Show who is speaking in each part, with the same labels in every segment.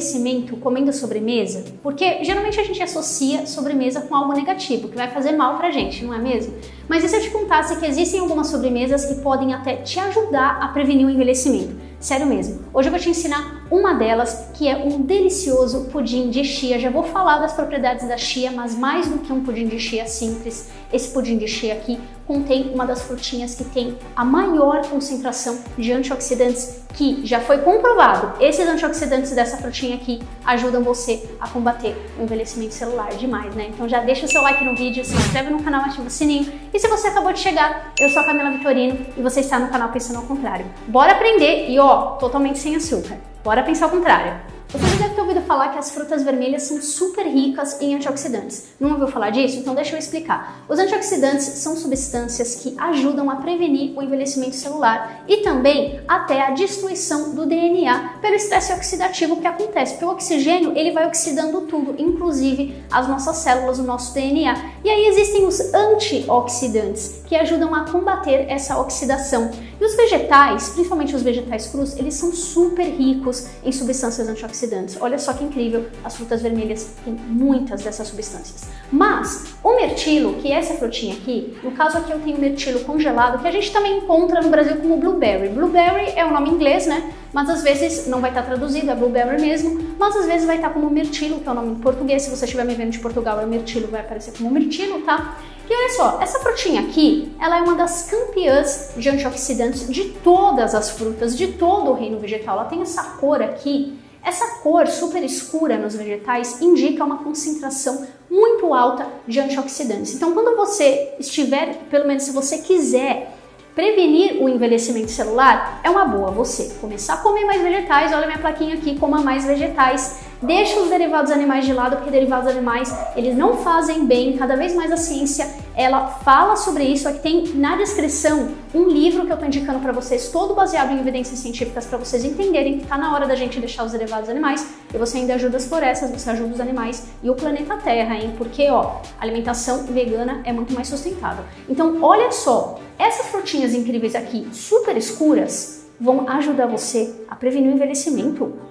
Speaker 1: envelhecimento comendo sobremesa? Porque geralmente a gente associa sobremesa com algo negativo, que vai fazer mal pra gente, não é mesmo? Mas e se eu te contasse que existem algumas sobremesas que podem até te ajudar a prevenir o envelhecimento? Sério mesmo. Hoje eu vou te ensinar uma delas, que é um delicioso pudim de chia. Já vou falar das propriedades da chia, mas mais do que um pudim de chia simples, esse pudim de chia aqui contém uma das frutinhas que tem a maior concentração de antioxidantes que já foi comprovado. Esses antioxidantes dessa frutinha aqui ajudam você a combater o envelhecimento celular demais, né? Então já deixa o seu like no vídeo, se inscreve no canal, ativa o sininho. E se você acabou de chegar, eu sou a Camila Vitorino e você está no canal Pensando ao Contrário. Bora aprender e ó, totalmente sem açúcar. Bora pensar ao contrário. Você já deve ter ouvido falar que as frutas vermelhas são super ricas em antioxidantes. Não ouviu falar disso? Então deixa eu explicar. Os antioxidantes são substâncias que ajudam a prevenir o envelhecimento celular e também até a destruição do DNA pelo estresse oxidativo que acontece. Porque o oxigênio ele vai oxidando tudo, inclusive as nossas células, o nosso DNA. E aí existem os antioxidantes que ajudam a combater essa oxidação. E os vegetais, principalmente os vegetais crus, eles são super ricos em substâncias antioxidantes antioxidantes. Olha só que incrível, as frutas vermelhas têm muitas dessas substâncias. Mas o mirtilo, que é essa frutinha aqui, no caso aqui eu tenho mirtilo congelado, que a gente também encontra no Brasil como blueberry. Blueberry é o nome inglês, né? Mas às vezes não vai estar traduzido, é blueberry mesmo, mas às vezes vai estar como mirtilo, que é o nome em português. Se você estiver me vendo de Portugal, é mirtilo, vai aparecer como mirtilo, tá? E olha só, essa frutinha aqui, ela é uma das campeãs de antioxidantes de todas as frutas, de todo o reino vegetal. Ela tem essa cor aqui essa cor super escura nos vegetais indica uma concentração muito alta de antioxidantes. Então, quando você estiver, pelo menos se você quiser prevenir o envelhecimento celular, é uma boa você começar a comer mais vegetais. Olha minha plaquinha aqui, coma mais vegetais Deixa os derivados animais de lado, porque derivados animais, eles não fazem bem. Cada vez mais a ciência, ela fala sobre isso. Aqui tem na descrição um livro que eu tô indicando para vocês, todo baseado em evidências científicas para vocês entenderem que tá na hora da gente deixar os derivados animais e você ainda ajuda as florestas, você ajuda os animais e o planeta Terra, hein? Porque, ó, alimentação vegana é muito mais sustentável. Então, olha só, essas frutinhas incríveis aqui, super escuras, vão ajudar você a prevenir o envelhecimento.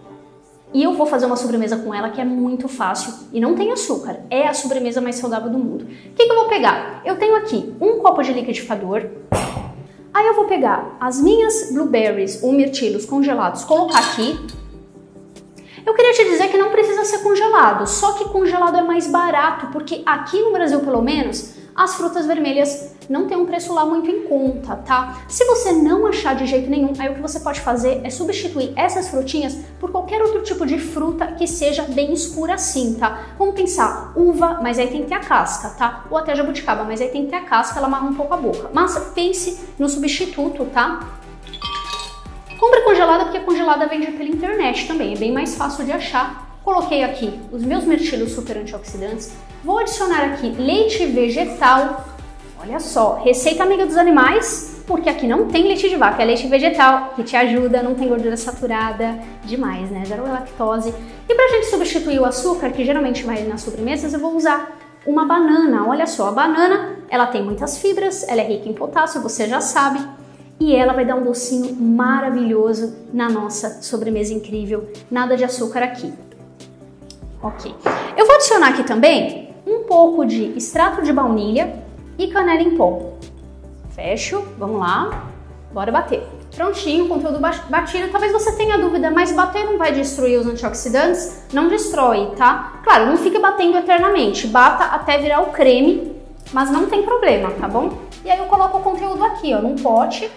Speaker 1: E eu vou fazer uma sobremesa com ela que é muito fácil e não tem açúcar. É a sobremesa mais saudável do mundo. O que, que eu vou pegar? Eu tenho aqui um copo de liquidificador. Aí eu vou pegar as minhas blueberries ou mirtilos congelados, colocar aqui. Eu queria te dizer que não precisa ser congelado, só que congelado é mais barato, porque aqui no Brasil, pelo menos, as frutas vermelhas não tem um preço lá muito em conta, tá? Se você não achar de jeito nenhum, aí o que você pode fazer é substituir essas frutinhas por qualquer outro tipo de fruta que seja bem escura assim, tá? Vamos pensar, uva, mas aí tem que ter a casca, tá? Ou até jabuticaba, mas aí tem que ter a casca, ela amarra um pouco a boca. Mas pense no substituto, tá? Compre congelada porque congelada vende pela internet também, é bem mais fácil de achar Coloquei aqui os meus mirtilos super antioxidantes. Vou adicionar aqui leite vegetal. Olha só, receita amiga dos animais, porque aqui não tem leite de vaca, é leite vegetal, que te ajuda, não tem gordura saturada, demais, né? Zero lactose. E pra gente substituir o açúcar, que geralmente vai nas sobremesas, eu vou usar uma banana. Olha só, a banana, ela tem muitas fibras, ela é rica em potássio, você já sabe, e ela vai dar um docinho maravilhoso na nossa sobremesa incrível. Nada de açúcar aqui. Ok. Eu vou adicionar aqui também pouco de extrato de baunilha e canela em pó. Fecho, vamos lá, bora bater. Prontinho, conteúdo batido. Talvez você tenha dúvida, mas bater não vai destruir os antioxidantes? Não destrói, tá? Claro, não fique batendo eternamente. Bata até virar o creme, mas não tem problema, tá bom? E aí eu coloco o conteúdo aqui, ó, num pote.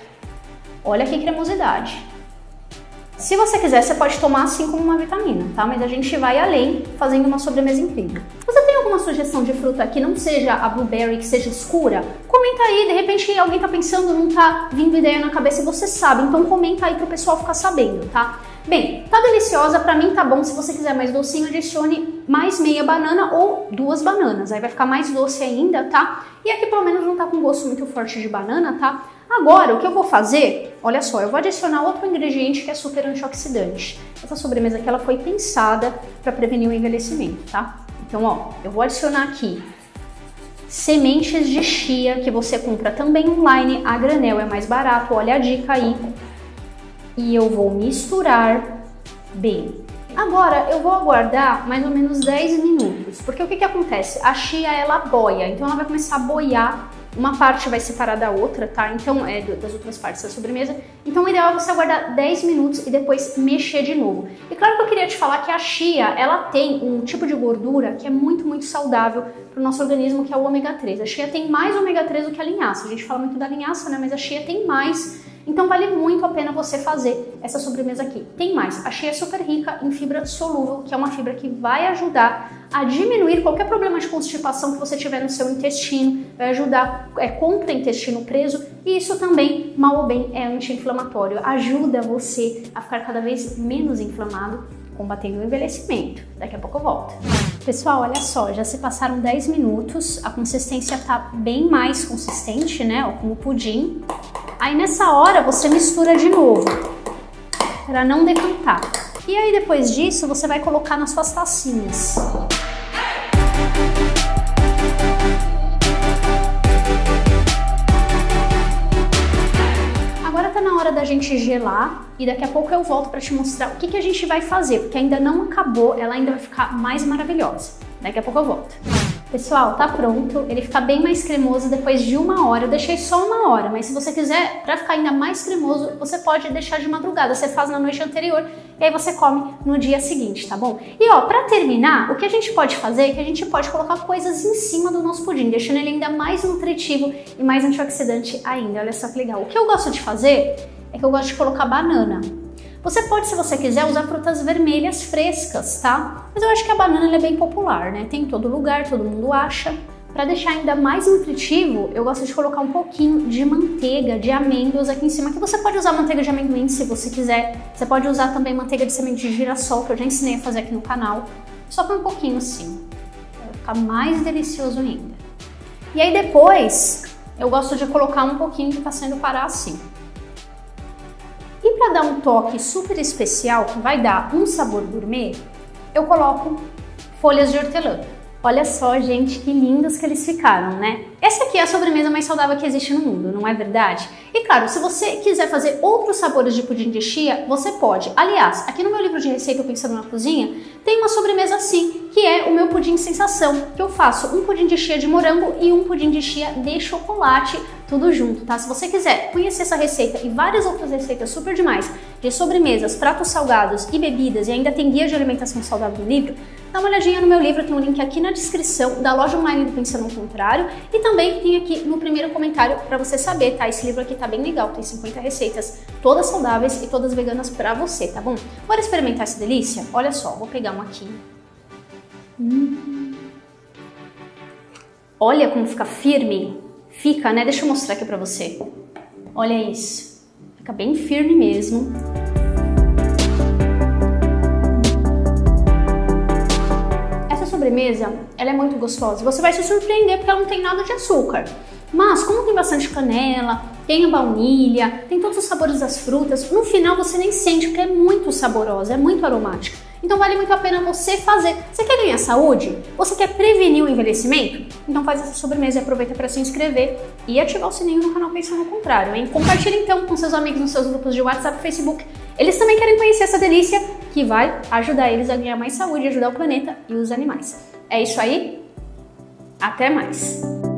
Speaker 1: Olha que cremosidade. Se você quiser, você pode tomar assim como uma vitamina, tá? Mas a gente vai além fazendo uma sobremesa incrível. Você alguma sugestão de fruta que não seja a blueberry, que seja escura? Comenta aí, de repente alguém tá pensando, não tá vindo ideia na cabeça e você sabe, então comenta aí pro pessoal ficar sabendo, tá? Bem, tá deliciosa, pra mim tá bom. Se você quiser mais docinho, adicione mais meia banana ou duas bananas. Aí vai ficar mais doce ainda, tá? E aqui pelo menos não tá com gosto muito forte de banana, tá? Agora, o que eu vou fazer, olha só, eu vou adicionar outro ingrediente que é super antioxidante. Essa sobremesa aqui ela foi pensada para prevenir o envelhecimento, tá? Então, ó, eu vou adicionar aqui sementes de chia que você compra também online, a granel é mais barato, olha a dica aí. E eu vou misturar bem. Agora eu vou aguardar mais ou menos 10 minutos, porque o que, que acontece? A chia ela boia, então ela vai começar a boiar uma parte vai separar da outra, tá? Então, é das outras partes da sobremesa. Então, o ideal é você aguardar 10 minutos e depois mexer de novo. E claro que eu queria te falar que a chia, ela tem um tipo de gordura que é muito, muito saudável para o nosso organismo, que é o ômega 3. A chia tem mais ômega 3 do que a linhaça. A gente fala muito da linhaça, né? Mas a chia tem mais então vale muito a pena você fazer essa sobremesa aqui. Tem mais, a é super rica em fibra solúvel, que é uma fibra que vai ajudar a diminuir qualquer problema de constipação que você tiver no seu intestino, vai ajudar é, contra o intestino preso e isso também, mal ou bem, é anti-inflamatório. Ajuda você a ficar cada vez menos inflamado, combatendo o envelhecimento. Daqui a pouco eu volto. Pessoal, olha só, já se passaram 10 minutos, a consistência tá bem mais consistente, né, ó, como pudim. Aí nessa hora você mistura de novo, para não decantar. E aí depois disso você vai colocar nas suas tacinhas. Agora tá na hora da gente gelar e daqui a pouco eu volto para te mostrar o que, que a gente vai fazer, porque ainda não acabou, ela ainda vai ficar mais maravilhosa. Daqui a pouco eu volto. Pessoal, tá pronto. Ele fica bem mais cremoso depois de uma hora. Eu deixei só uma hora, mas se você quiser, para ficar ainda mais cremoso, você pode deixar de madrugada. Você faz na noite anterior e aí você come no dia seguinte, tá bom? E ó, para terminar, o que a gente pode fazer é que a gente pode colocar coisas em cima do nosso pudim, deixando ele ainda mais nutritivo e mais antioxidante ainda. Olha só que legal. O que eu gosto de fazer é que eu gosto de colocar banana. Você pode, se você quiser, usar frutas vermelhas frescas, tá? Mas eu acho que a banana é bem popular, né? Tem em todo lugar, todo mundo acha. Para deixar ainda mais nutritivo, eu gosto de colocar um pouquinho de manteiga de amêndoas aqui em cima, que você pode usar manteiga de amendoim se você quiser. Você pode usar também manteiga de semente de girassol, que eu já ensinei a fazer aqui no canal. Só com um pouquinho assim. Vai ficar mais delicioso ainda. E aí depois, eu gosto de colocar um pouquinho que tá saindo parar assim. Para dar um toque super especial, que vai dar um sabor gourmet, eu coloco folhas de hortelã. Olha só, gente, que lindas que eles ficaram, né? Essa aqui é a sobremesa mais saudável que existe no mundo, não é verdade? E claro, se você quiser fazer outros sabores de pudim de chia, você pode. Aliás, aqui no meu livro de receita Pensando na Cozinha, tem uma sobremesa assim, que é pudim sensação, que eu faço um pudim de chia de morango e um pudim de chia de chocolate, tudo junto, tá? Se você quiser conhecer essa receita e várias outras receitas super demais de sobremesas, pratos salgados e bebidas e ainda tem guia de alimentação saudável no livro, dá uma olhadinha no meu livro, tem um link aqui na descrição da loja online do Pensando ao Contrário e também tem aqui no primeiro comentário para você saber, tá? Esse livro aqui tá bem legal, tem 50 receitas, todas saudáveis e todas veganas para você, tá bom? Bora experimentar essa delícia? Olha só, vou pegar um aqui. Olha como fica firme. Fica, né? Deixa eu mostrar aqui pra você. Olha isso. Fica bem firme mesmo. Essa sobremesa, ela é muito gostosa. Você vai se surpreender porque ela não tem nada de açúcar. Mas como tem bastante canela, tem a baunilha, tem todos os sabores das frutas, no final você nem sente porque é muito saborosa, é muito aromática. Então vale muito a pena você fazer. Você quer ganhar saúde? Você quer prevenir o envelhecimento? Então faz essa sobremesa e aproveita para se inscrever e ativar o sininho no canal Pensando ao Contrário, hein? Compartilhe então com seus amigos nos seus grupos de WhatsApp e Facebook. Eles também querem conhecer essa delícia que vai ajudar eles a ganhar mais saúde, ajudar o planeta e os animais. É isso aí. Até mais!